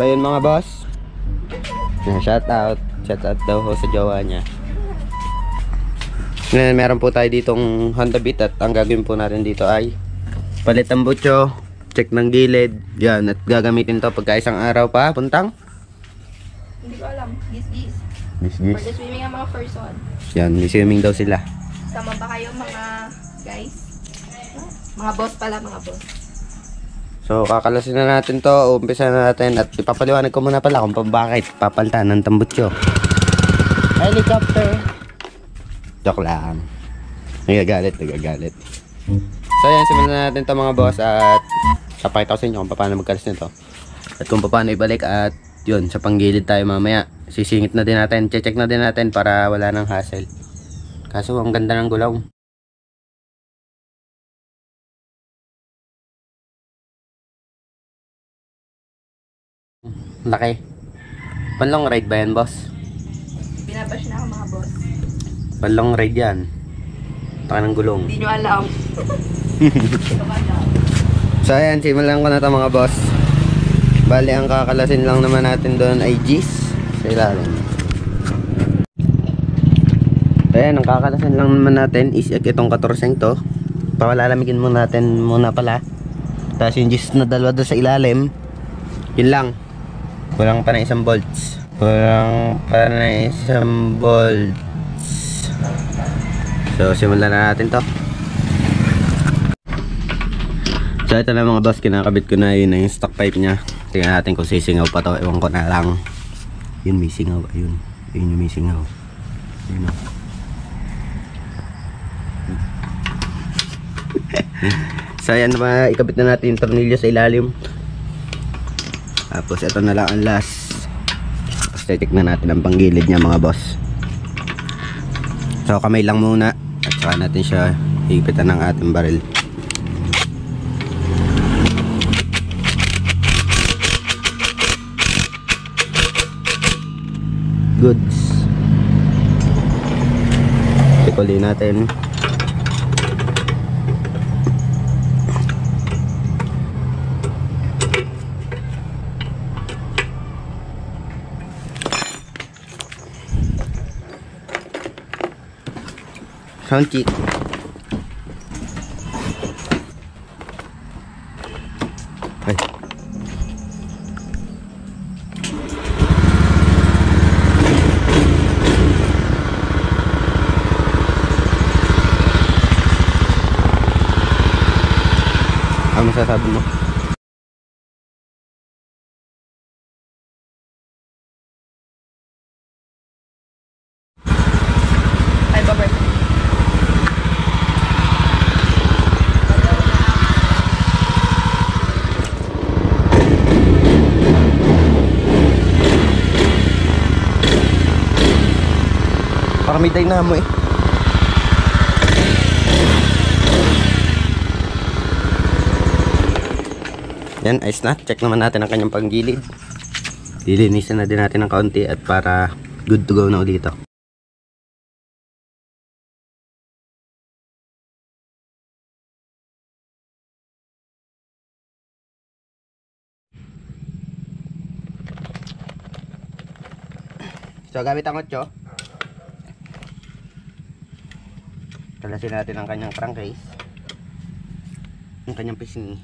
So yun mga boss. Shout out. Shout out daw ho sa jowa niya. Ngayon, meron po tayo ditong Honda Beat at ang gagawin po natin dito ay palit ang butyo, check ng gilid, yan, at gagamitin to pagka isang araw pa, puntang. Hindi ko alam. Gis-gis. Gis, For the swimming ang mga first one. Yan, may swimming daw sila. Sama ba kayo mga guys? Mga boss pala, mga boss. So, kakalasin na natin to, umpisa na natin at ipapaliwanag ko muna pala kung pa bakit papalitan ng tambutso. Helicopter! Joke lang. Nagagalit, nagagalit. So, yan, simulan na natin to mga boss at papakita ko sa inyo kung paano magkalas nito. At kung paano ibalik at yun, sa panggilid tayo mamaya. Sisingit na din natin, check na din natin para wala nang hassle. Kaso, ang ganda ng gulong. Laki. Panlong ride ba yan, boss? Binabash na ako mga boss. Panlong ride yan. Taka ng gulong. Hindi nyo alam. So ayan, simulan ko na ito mga boss. Bali, ang kakalasin lang naman natin doon ay G's sa ilalim. So ayan, ang kakalasin lang naman natin is itong 14 to. Pawalalamigin muna natin muna pala. Tapos yung G's na dalawa doon sa ilalim, yun lang. Kulang pa na isang volts. Kulang pa na isang volts. So, simulan na natin to. So ito na mga boss, kinakabit ko na yun na yung stock pipe niya. Tingnan natin kung sisingaw pa to. Ewan ko na lang. Yun may singaw. Ayun. Ayun yung may singaw. Ayun o. so ayan na ikabit na natin yung tornilyo sa ilalim. Tapos ito na lang ang last. Tapos na natin ang panggilid niya mga boss. So kamay lang muna. At saka natin siya higipitan ng ating baril. goods sikuli natin sound check ay Ano masasabi mo? Ay, May dynamo eh. Yan, ayos na. Check naman natin ang kanyang panggilid. Lilinisan na din natin ng kaunti at para good to go na ulit ito. So, gamit ang 8. Talasin natin ang kanyang crankcase. Ang kanyang pisngi.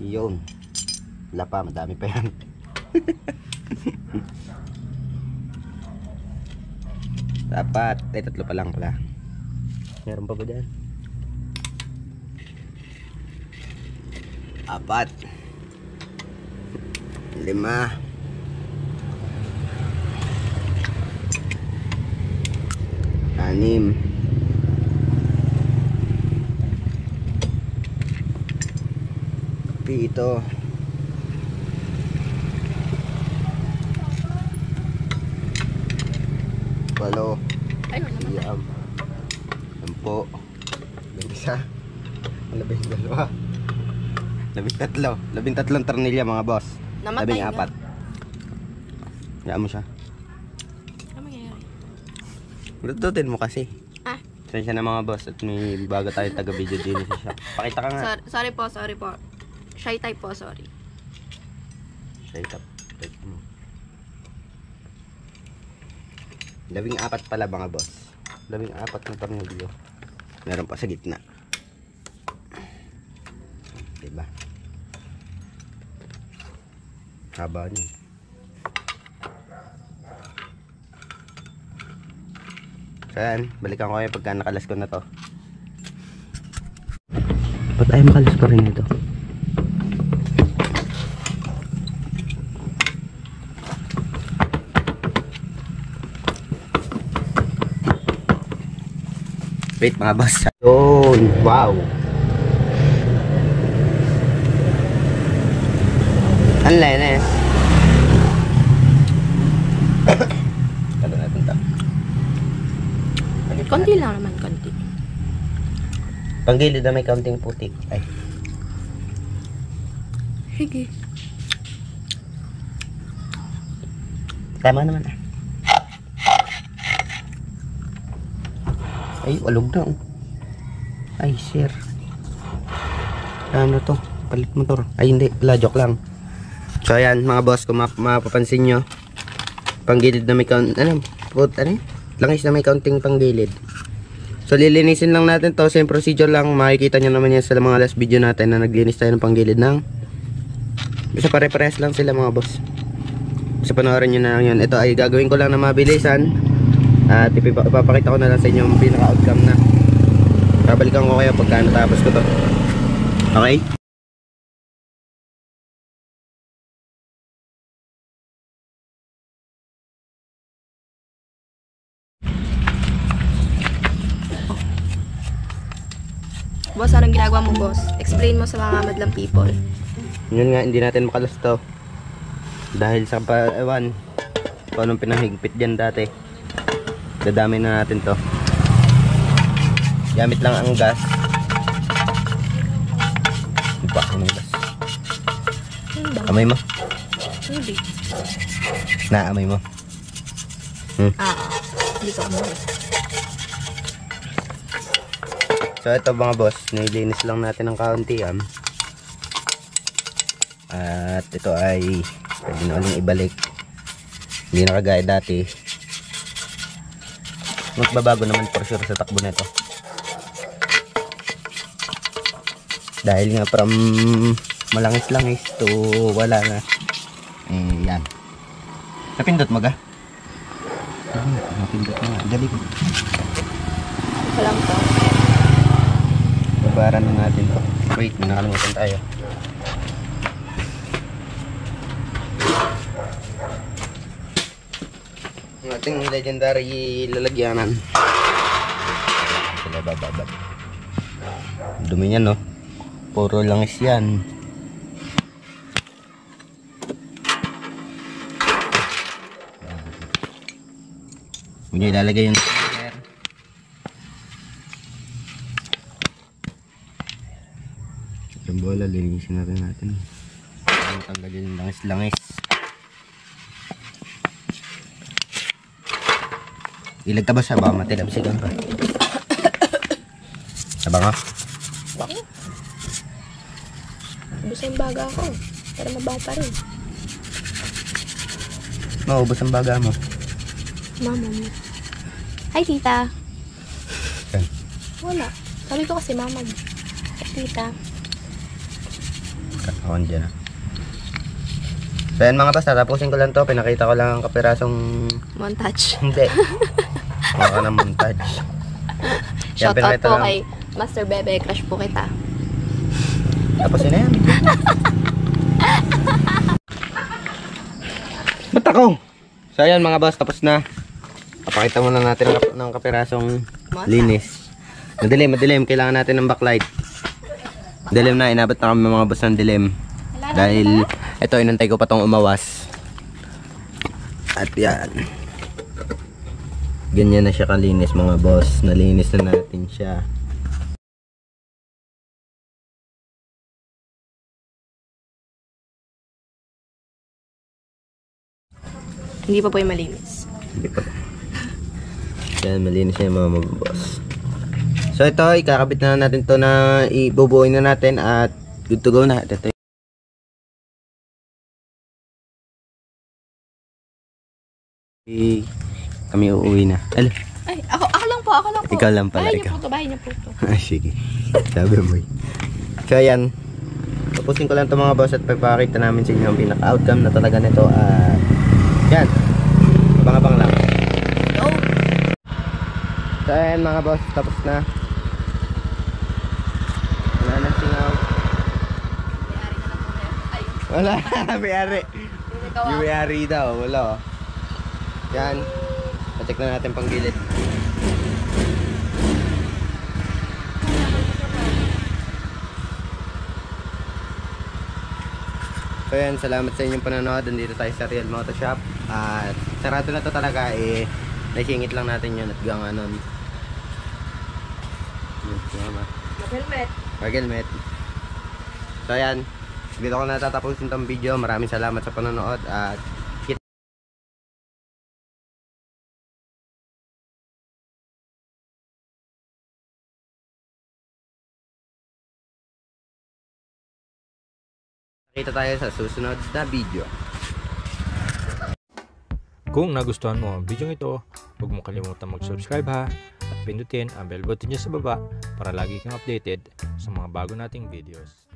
Yun. Wala pa, madami pa yan. Dapat, ay tatlo pa lang pala. Meron pa ba dyan? Apat. Lima. Anim. Pito. Walo. Siyam. Sampo. Labing isa. Labing dalawa. Labing tatlo. Labing tatlong tornilya mga boss. Labing apat. Hayaan mo siya. Lututin mo kasi. Ah, Sensya na mga boss at may bago tayo taga-video din sa shop. Pakita ka nga. sorry, sorry po, sorry po. Shy type po, sorry. Up. Right mo. Labing apat pala mga boss. Labing apat na tornilyo. Meron pa sa gitna. Diba? Haba niya. Saan? Balikan ko kayo pagka nakalas ko na to. Ba't ay makalas pa rin ito? Wait mga boss. Yun. Wow. Ang lenes. Ano natin to? Konti lang naman, konti. Panggilid na may kaunting putik. Ay. Sige. Tama naman ah. Ay, walog na oh. Ay, sir. Ano to? Palit motor. Ay, hindi. Wala, joke lang. So, ayan, mga boss, kung map mapapansin nyo, panggilid na may count, ano, put, ano yun? Langis na may counting panggilid. So, lilinisin lang natin to. Same procedure lang. Makikita nyo naman yan sa mga last video natin na naglinis tayo ng panggilid ng Basta pare-parehas lang sila mga boss. Sa panoorin nyo na lang yun. Ito ay gagawin ko lang na mabilisan. At ipapakita ko na lang sa inyo yung pinaka-outcome na. Babalikan ko kayo pagka natapos ko to. Okay? Boss, anong ginagawa mo, boss? Explain mo sa mga madlang people. Yun nga, hindi natin makalas to. Dahil sa pa, ewan, kung anong pinahigpit dyan dati. Dadami na natin to. Gamit lang ang gas. Iba ako ng gas. Ano? Amay mo? Hindi. Naamay mo. Ah, hindi ko mo. So ito mga boss, nilinis lang natin ng kaunti am. At ito ay pwede na uling ibalik. Hindi na kagaya dati. Magbabago naman for sure sa takbo nito. Dahil nga from malangis-langis to wala na. Eh yan. Napindot mo ga? Ah, napindot mo. Dali ko. Walang to. Babaran na natin to. Wait, may nakalimutan tayo. Ang ating legendary lalagyanan. Sila bababad. Dumi niyan, no? Puro langis yan. Hindi ilalagay yung Yung bola, linisin natin natin. Ang tanggalin yung langis-langis. Ilag ka ba sa baka matilap sigang ka? Saba nga. Ubus yung baga ko. Pero mabaho pa rin. Maubos ang baga mo. Mama mo. Hi, tita. Wala. Sabi ko kasi mama mo. Tita. Kakaon dyan ah. So yan mga basta, tapusin ko lang to. Pinakita ko lang ang kapirasong... Montage. Hindi. Mukha ka ng montage. Yan, Shout out pinakita po lang. kay Master Bebe. Crush po kita. Tapos yun na yan. Ba't ako? So ayan mga boss, tapos na. Papakita muna natin ng, kap- ng kapirasong linis. Madilim, madilim. Kailangan natin ng backlight. Dilim na, inabot na kami mga boss ng dilim. Dahil ito, inantay ko pa tong umawas. At yan. Ganyan na siya kalinis mga boss. Nalinis na natin siya. Hindi pa po yung malinis. Hindi pa. Yan, malinis na yung mga mag-boss. So ito, ikakabit na natin to na ibubuoy na natin at good to go na. Ito. Kami uuwi na. Ay, ako, ako lang po, ako lang po. Ikaw lang pala, bahay ikaw. Niyo po to, bahay niyo po to. Ay, sige. Sabi mo. Eh. So ayan, tapusin ko lang to mga boss at papakita namin sa inyo ang pinaka-outcome na talaga nito at yan, abang-abang lang. So ayan mga boss, tapos na. Wala, may-ari. Yung may-ari daw, wala oh. Yan. Check na natin pang gilid. So yan, salamat sa inyong panonood. Nandito tayo sa Real Moto Shop. At sarado na to talaga eh. Naisingit lang natin yun at gang anon. Yun, Salamat. Mag-helmet. Mag-helmet. So yan. Dito ko natatapusin tong video. Maraming salamat sa panonood at Kita tayo sa susunod na video. Kung nagustuhan mo ang video ito, huwag mo kalimutan mag-subscribe ha at pindutin ang bell button niya sa baba para lagi kang updated sa mga bago nating videos.